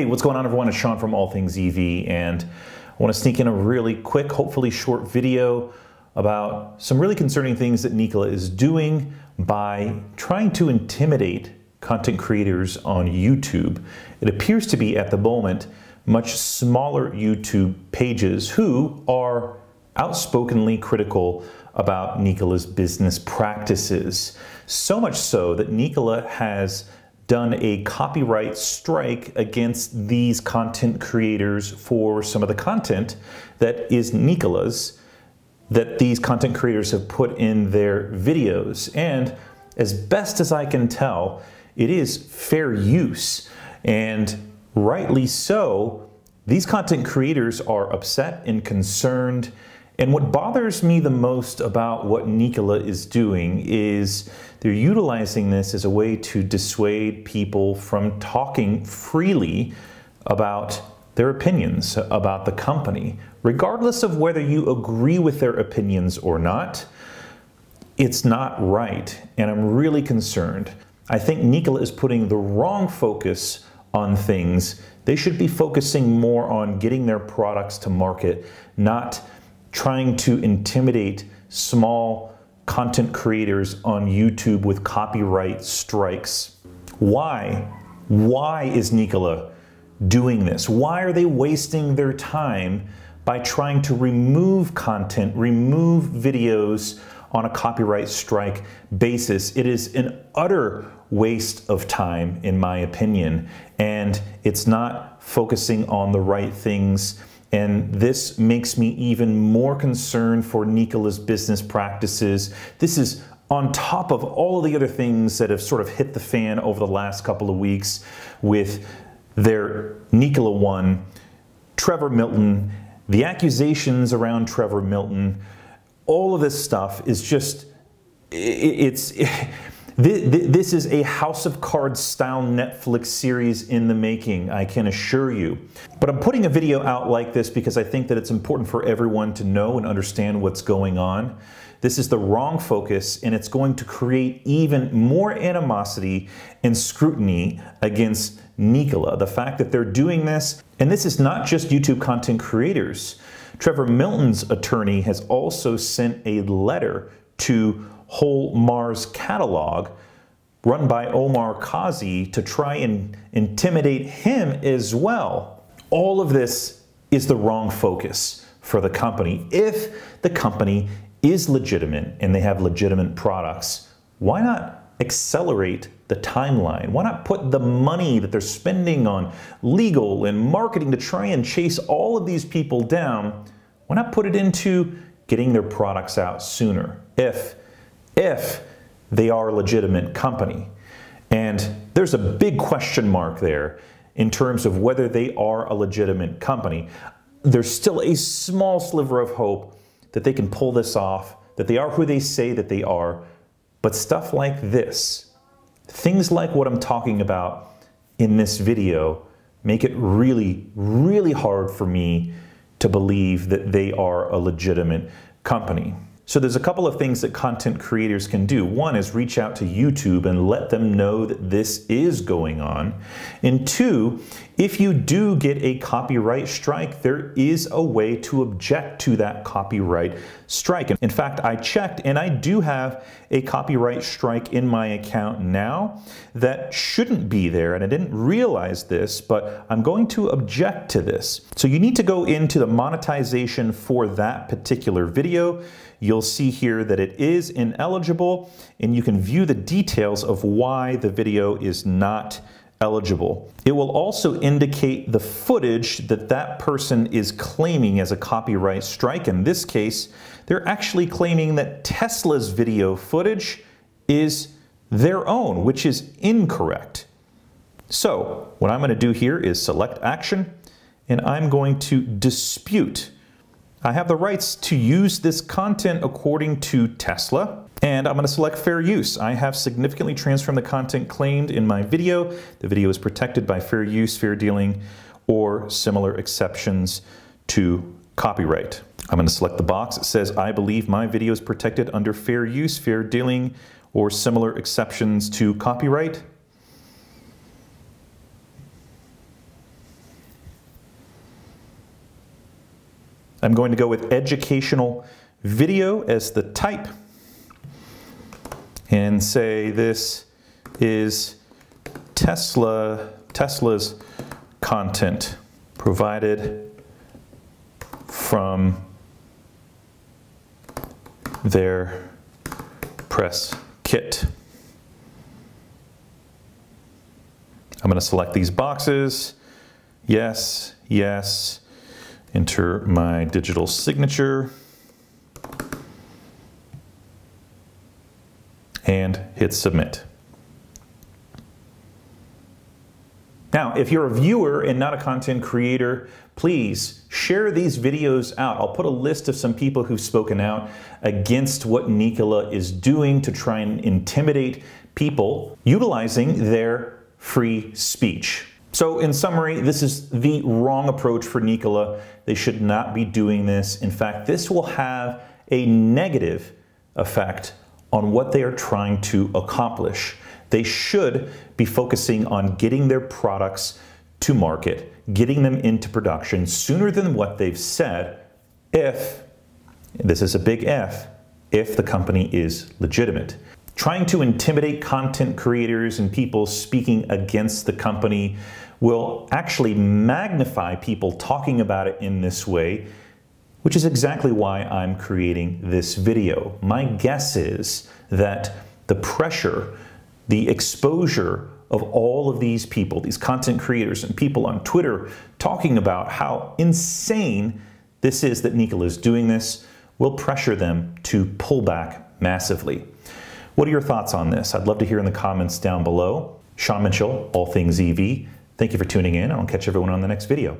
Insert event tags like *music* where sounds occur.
Hey, what's going on everyone? It's Sean from All Things EV and I want to sneak in a really quick, hopefully short video about some really concerning things that Nikola is doing by trying to intimidate content creators on YouTube. It appears to be at the moment much smaller YouTube pages who are outspokenly critical about Nikola's business practices. So much so that Nikola has done a copyright strike against these content creators for some of the content that is Nikola's that these content creators have put in their videos. And as best as I can tell, it is fair use. And rightly so, these content creators are upset and concerned and what bothers me the most about what Nikola is doing is they're utilizing this as a way to dissuade people from talking freely about their opinions about the company, regardless of whether you agree with their opinions or not. It's not right, and I'm really concerned. I think Nikola is putting the wrong focus on things. They should be focusing more on getting their products to market, not trying to intimidate small content creators on YouTube with copyright strikes. Why? Why is Nikola doing this? Why are they wasting their time by trying to remove content, remove videos on a copyright strike basis? It is an utter waste of time, in my opinion, and it's not focusing on the right things and this makes me even more concerned for Nikola's business practices. This is on top of all of the other things that have sort of hit the fan over the last couple of weeks with their Nikola One, Trevor Milton, the accusations around Trevor Milton, all of this stuff is just, it's, *laughs* this is a House of Cards style Netflix series in the making, I can assure you. But I'm putting a video out like this because I think that it's important for everyone to know and understand what's going on. This is the wrong focus and it's going to create even more animosity and scrutiny against Nikola. The fact that they're doing this, and this is not just YouTube content creators. Trevor Milton's attorney has also sent a letter to whole Mars catalog run by Omar Qazi to try and intimidate him as well. All of this is the wrong focus for the company. If the company is legitimate and they have legitimate products, why not accelerate the timeline? Why not put the money that they're spending on legal and marketing to try and chase all of these people down? Why not put it into getting their products out sooner? If if they are a legitimate company. And there's a big question mark there in terms of whether they are a legitimate company. There's still a small sliver of hope that they can pull this off, that they are who they say that they are. But stuff like this, things like what I'm talking about in this video, make it really, really hard for me to believe that they are a legitimate company. So there's a couple of things that content creators can do. One is reach out to YouTube and let them know that this is going on. And two, if you do get a copyright strike, there is a way to object to that copyright strike. In fact, I checked and I do have a copyright strike in my account now that shouldn't be there. And I didn't realize this, but I'm going to object to this. So you need to go into the monetization for that particular video. You'll see here that it is ineligible and you can view the details of why the video is not eligible. It will also indicate the footage that that person is claiming as a copyright strike. In this case, they're actually claiming that Tesla's video footage is their own, which is incorrect. So what I'm going to do here is select action and I'm going to dispute I have the rights to use this content according to Tesla, and I'm going to select fair use. I have significantly transformed the content claimed in my video. The video is protected by fair use, fair dealing, or similar exceptions to copyright. I'm going to select the box that says, I believe my video is protected under fair use, fair dealing, or similar exceptions to copyright. I'm going to go with educational video as the type and say this is Tesla Tesla's content provided from their press kit. I'm going to select these boxes. Yes, yes. Enter my digital signature. And hit submit. Now, if you're a viewer and not a content creator, please share these videos out. I'll put a list of some people who've spoken out against what Nikola is doing to try and intimidate people utilizing their free speech. So in summary, this is the wrong approach for Nikola. They should not be doing this. In fact, this will have a negative effect on what they are trying to accomplish. They should be focusing on getting their products to market, getting them into production sooner than what they've said if, this is a big if, if the company is legitimate. Trying to intimidate content creators and people speaking against the company will actually magnify people talking about it in this way, which is exactly why I'm creating this video. My guess is that the pressure the exposure of all of these people, these content creators and people on Twitter talking about how insane this is that Nikola is doing this, will pressure them to pull back massively. What are your thoughts on this? I'd love to hear in the comments down below. Sean Mitchell, All Things EV. Thank you for tuning in, I'll catch everyone on the next video.